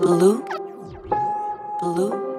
blue, blue.